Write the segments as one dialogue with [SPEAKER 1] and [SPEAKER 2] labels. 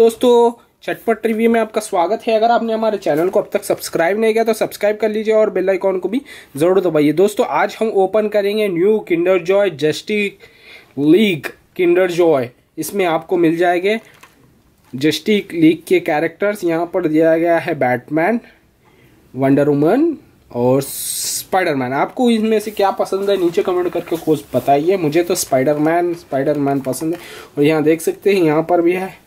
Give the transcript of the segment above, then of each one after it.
[SPEAKER 1] दोस्तों, चटपट रिव्यू में आपका स्वागत है। अगर आपने हमारे चैनल को अब तक सब्सक्राइब नहीं किया तो सब्सक्राइब कर लीजिए और बेल आइकॉन को भी ज़रूर दबाइए। दोस्तों, आज हम ओपन करेंगे new Kinder Joy Justice League Kinder Joy इसमें आपको मिल जाएँगे जस्टिक लीग के कैरेक्टर्स यहाँ पर दिया गया है बैटमैन, वंडर वुमन और स्पाइडरमैन। आपको इनमें से क्या पसंद है, नीचे कमेंट करके कुछ बताइए। मुझे तो स्पाइडरमैन स्पाइडरमैन पसंद है। और यहाँ देख सकते हैं, यहाँ पर भी है।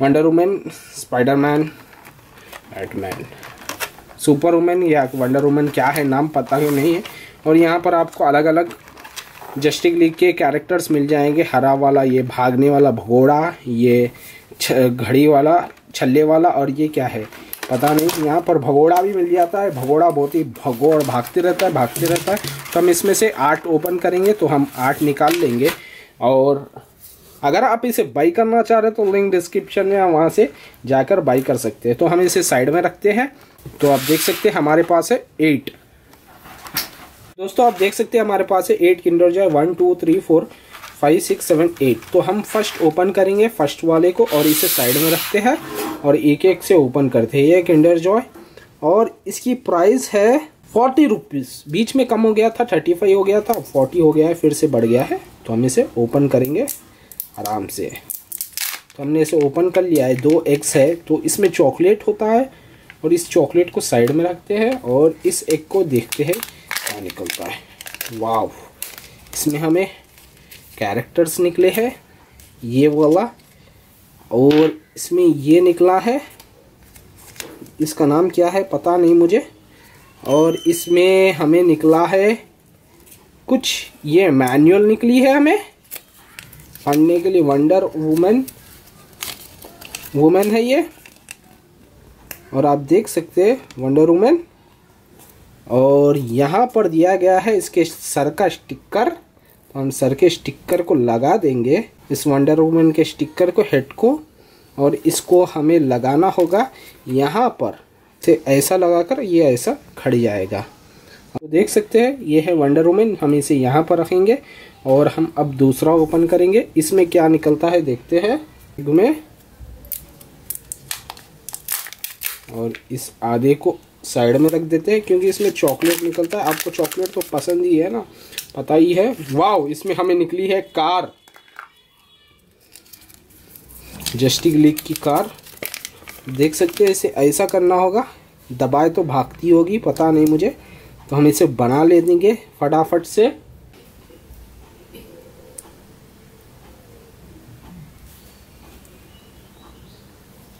[SPEAKER 1] Wonder Woman Spiderman Batman super woman या वंडर वुमेन क्या है नाम पता ही नहीं है। और यहाँ पर आपको अलग अलग जस्टिक लीग के कैरेक्टर्स मिल जाएँगे। हरा वाला, ये भागने वाला, भगोड़ा, ये घड़ी वाला, छल्ले वाला और ये क्या है? पता नहीं। यहाँ पर भगोड़ा भी मिल जाता है। भगोड़ा बहुत ही भगोड़, भागते रहता है, भागते रहता है। तो हम इसमें से आठ ओपन करेंगे तो हम आठ निकाल लेंगे। और अगर आप इसे बाई करना चाह रहे हैं तो लिंक डिस्क्रिप्शन में वहाँ से जाकर बाई कर सकते हैं। तो हम इसे साइड में रखते हैं। तो आप देख सकते हैं हमारे पास है एट दोस्तों, आप देख सकते हैं हमारे पास है एट किंडर जो है one two three four five six seven eight तो हम फ़र्स्ट ओपन करेंगे फ़र्स्ट वाले को और इसे साइड में रखते हैं और एक एक से ओपन करते हैं। ये किंडर जॉय और इसकी प्राइस है फोर्टी रुपीज़ बीच में कम हो गया था थर्टी फाइव हो गया था फोर्टी हो गया है, फिर से बढ़ गया है। तो हम इसे ओपन करेंगे। आराम से। तो हमने इसे ओपन कर लिया है। दो एग्स है तो इसमें चॉकलेट होता है और इस चॉकलेट को साइड में रखते हैं और इस एग को देखते हैं क्या निकलता है। वाव इसमें हमें कैरेक्टर्स निकले हैं, ये वाला, और इसमें ये निकला है। इसका नाम क्या है पता नहीं मुझे। और इसमें हमें निकला है कुछ, ये मैनुअल निकली है हमें। पढ़ने के लिए वंडर वुमेन वुमेन है ये। और आप देख सकते हैं वंडर वुमेन और यहाँ पर दिया गया है इसके सर का स्टिकर। तो हम सर के स्टिकर को लगा देंगे। इस वंडर वुमेन के स्टिकर को हेड को। और इसको हमें लगाना होगा। यहाँ पर से ऐसा लगाकर ये ऐसा खड़ जाएगा। तो देख सकते हैं, ये है वंडर वुमेन हम इसे यहाँ पर रखेंगे और हम अब दूसरा ओपन करेंगे। इसमें क्या निकलता है देखते हैं। और इस आधे को साइड में रख देते हैं, क्योंकि इसमें चॉकलेट निकलता है। आपको चॉकलेट तो पसंद ही है ना? पता ही है। वाओ इसमें हमें निकली है कार। जस्टिक लीग की कार। देख सकते हैं, इसे ऐसा करना होगा। दबाए तो भागती होगी, पता नहीं मुझे। तो हम इसे बना ले देंगे फटाफट से।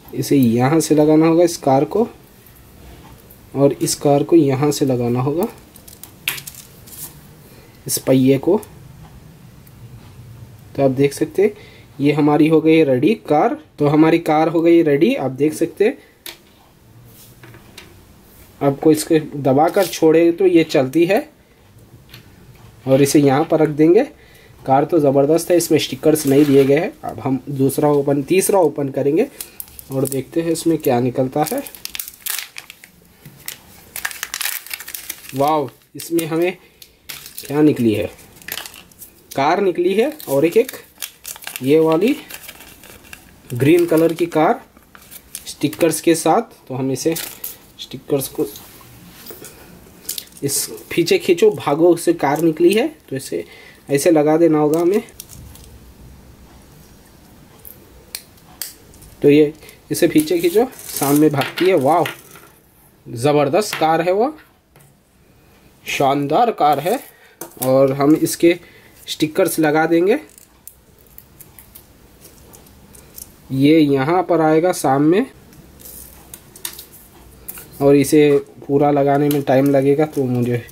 [SPEAKER 1] इसे यहाँ से लगाना होगा इस कार को, और इस कार को यहाँ से लगाना होगा इस पहिए को। तो आप देख सकते हैं, ये हमारी हो गई रेडी कार तो हमारी कार हो गई रेडी आप देख सकते हैं। आपको इसके दबाकर छोड़े तो ये चलती है। और इसे यहाँ पर रख देंगे। कार तो ज़बरदस्त है, इसमें स्टिकर्स नहीं दिए गए हैं। अब हम दूसरा ओपन, तीसरा ओपन करेंगे और देखते हैं इसमें क्या निकलता है। वाव इसमें हमें क्या निकली है? कार निकली है और एक एक ये वाली ग्रीन कलर की कार, स्टिकर्स के साथ। तो हम इसे स्टिकर्स को इस पीछे खींचो, भागो से कार निकली है तो इसे ऐसे लगा देना होगा हमें। तो ये, इसे पीछे खींचो, सामने भागती है वाह ज़बरदस्त कार है वह शानदार कार है, और हम इसके स्टिकर्स लगा देंगे। ये यहाँ पर आएगा, सामने। और इसे पूरा लगाने में टाइम लगेगा तो मुझे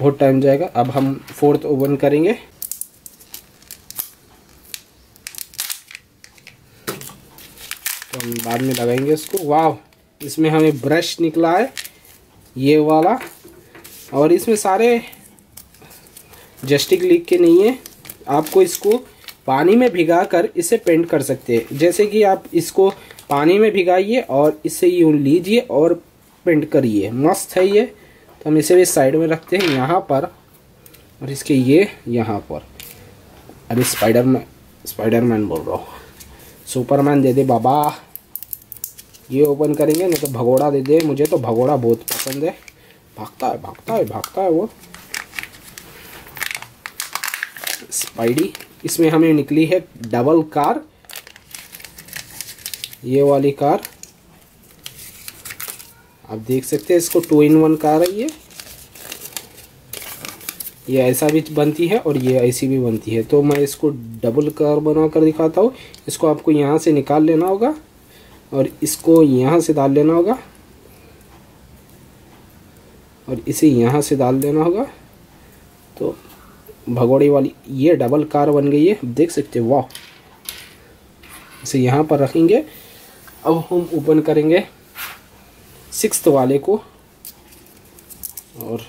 [SPEAKER 1] बहुत टाइम जाएगा। अब हम फोर्थ ओवन करेंगे। तो हम बाद में लगाएँगे इसको। वाह इसमें हमें ब्रश निकला है, ये वाला। और इसमें सारे जस्टिक लीक के नहीं है। आपको इसको पानी में भिगा कर इसे पेंट कर सकते हैं। जैसे कि आप इसको पानी में भिगाइए और इसे यूँ लीजिए और पेंट करिए। मस्त है ये। तो हम इसे भी साइड में रखते हैं, यहाँ पर। और इसके ये, यहाँ पर। अरे स्पाइडर मैन स्पाइडर मैन बोल रहा हूँ। सुपरमैन दे दे बाबा। ये ओपन करेंगे, नहीं तो भगोड़ा दे दे। मुझे तो भगोड़ा बहुत पसंद है। भागता है भागता है भागता है वो। स्पाइडी इसमें हमें निकली है डबल कार ये वाली कार आप देख सकते हैं, इसको टू इन वन कार है ये। ऐसा भी बनती है और ये ऐसी भी बनती है। तो मैं इसको डबल कार बना कर दिखाता हूँ। इसको आपको यहाँ से निकाल लेना होगा और इसको यहाँ से डाल लेना होगा और इसे यहाँ से डाल देना होगा। तो भगोड़े वाली ये डबल कार बन गई है। देख सकते हैं, वाह। इसे यहाँ पर रखेंगे। अब हम ओपन करेंगे। सिक्स वाले को। और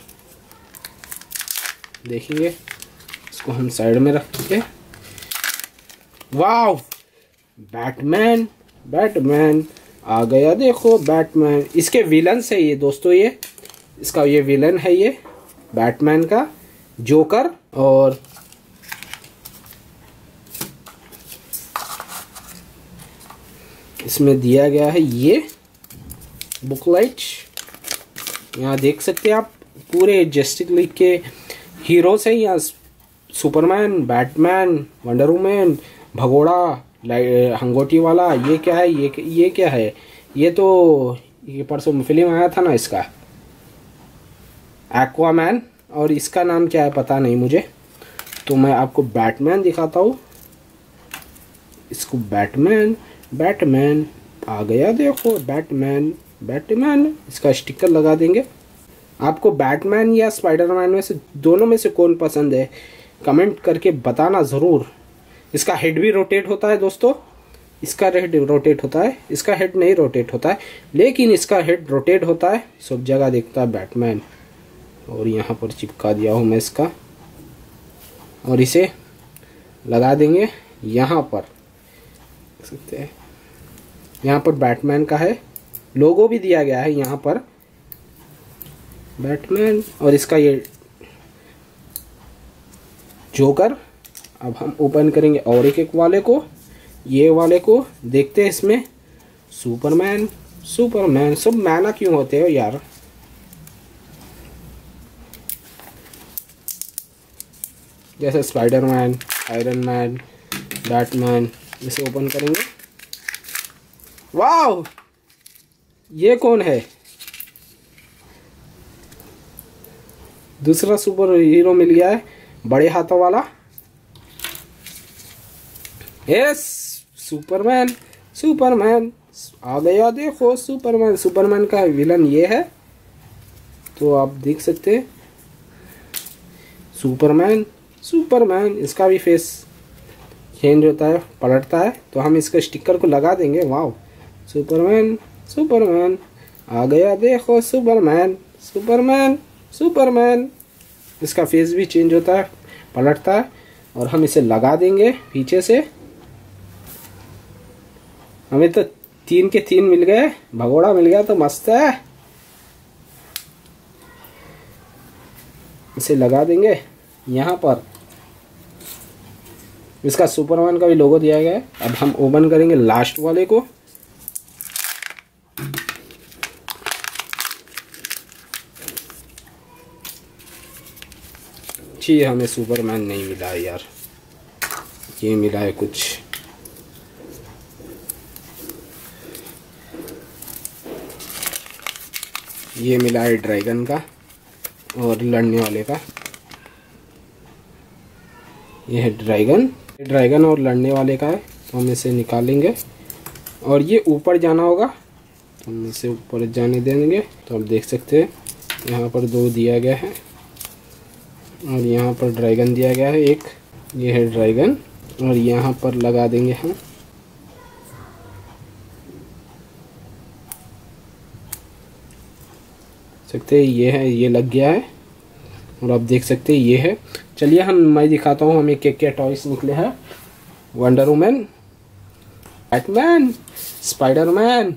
[SPEAKER 1] देखेंगे इसको हम साइड में रखेंगे वाह बैटमैन बैटमैन आ गया। देखो, बैटमैन। इसके विलन से ये दोस्तों ये। इसका ये विलन है ये, बैटमैन का, जोकर और इसमें दिया गया है ये। बुकलाइट यहाँ देख सकते हैं आप, पूरे जस्टिक लीग के हीरोज हैं यहाँ सुपरमैन बैटमैन वंडर वुमैन भगोड़ा हंगोटी वाला ये क्या है, ये ये क्या है? ये तो ये परसों फ़िल्म आया था ना इसका। एक्वामैन और इसका नाम क्या है पता नहीं मुझे। तो मैं आपको बैटमैन दिखाता हूँ। इसको बैटमैन बैटमैन आ गया देखो बैटमैन बैटमैन, इसका स्टिकर लगा देंगे। आपको बैटमैन या स्पाइडरमैन में से, दोनों में से कौन पसंद है, कमेंट करके बताना ज़रूर। इसका हेड भी रोटेट होता है दोस्तों। इसका हेड रोटेट होता है, इसका हेड नहीं रोटेट होता है, लेकिन इसका हेड रोटेट होता है। सब जगह देखता है बैटमैन। और यहाँ पर चिपका दिया हूँ मैं इसका। और इसे लगा देंगे यहाँ पर। देख सकते हैं। यहाँ पर बैटमैन का है। लोगो भी दिया गया है यहाँ पर। बैटमैन और इसका ये जोकर। अब हम ओपन करेंगे और एक एक वाले को। ये वाले को देखते हैं इसमें। सुपरमैन सुपरमैन, सब मैना क्यों होते हो यार? जैसे स्पाइडरमैन, आयरन मैन, बैटमैन, इसे ओपन करेंगे। वाह ये कौन है? दूसरा सुपर हीरो मिल गया है, बड़े हाथों वाला। यस सुपरमैन सुपरमैन आ गया देखो सुपरमैन सुपरमैन का विलन ये है। तो आप देख सकते हैं। सुपरमैन सुपरमैन इसका भी फेस चेंज होता है, पलटता है। तो हम इसके स्टिकर को लगा देंगे। वाह सुपरमैन सुपरमैन आ गया देखो सुपरमैन सुपरमैन सुपरमैन इसका फेस भी चेंज होता है, पलटता है, और हम इसे लगा देंगे पीछे से। हमें तो तीन के तीन मिल गए, भगोड़ा मिल गया तो मस्त है। इसे लगा देंगे यहाँ पर। इसका सुपरमैन का भी लोगो दिया गया है। अब हम ओपन करेंगे लास्ट वाले को। अच्छी हमें सुपरमैन नहीं मिला है यार। ये मिला है कुछ। ये मिला है ड्रैगन का और लड़ने वाले का। ये है ड्रैगन। ड्रैगन और लड़ने वाले का है तो हम इसे निकालेंगे। और ये ऊपर जाना होगा। तो हम इसे ऊपर जाने देंगे। तो आप देख सकते हैं, यहाँ पर दो दिया गया है। और यहाँ पर ड्रैगन दिया गया है एक। ये है ड्रैगन और यहाँ पर लगा देंगे हम। सकते हैं ये है, ये लग गया है। और आप देख सकते हैं ये है। चलिए हम, मैं दिखाता हूँ हमें क्या क्या टॉयस निकले हैं। वंडर वुमैन बैटमैन स्पाइडरमैन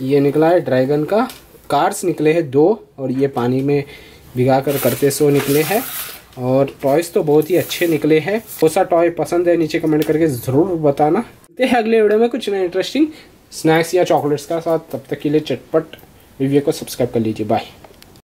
[SPEAKER 1] ये निकला है ड्रैगन का। कार्स निकले हैं दो और ये पानी में भिगा कर करते सो निकले हैं। और टॉयज़ तो बहुत ही अच्छे निकले हैं। कौन सा टॉय पसंद है, नीचे कमेंट करके ज़रूर बताना। मिलते हैं अगले वीडियो में कुछ नए इंटरेस्टिंग स्नैक्स या चॉकलेट्स का साथ। तब तक के लिए चटपट रिव्यू को सब्सक्राइब कर लीजिए। बाय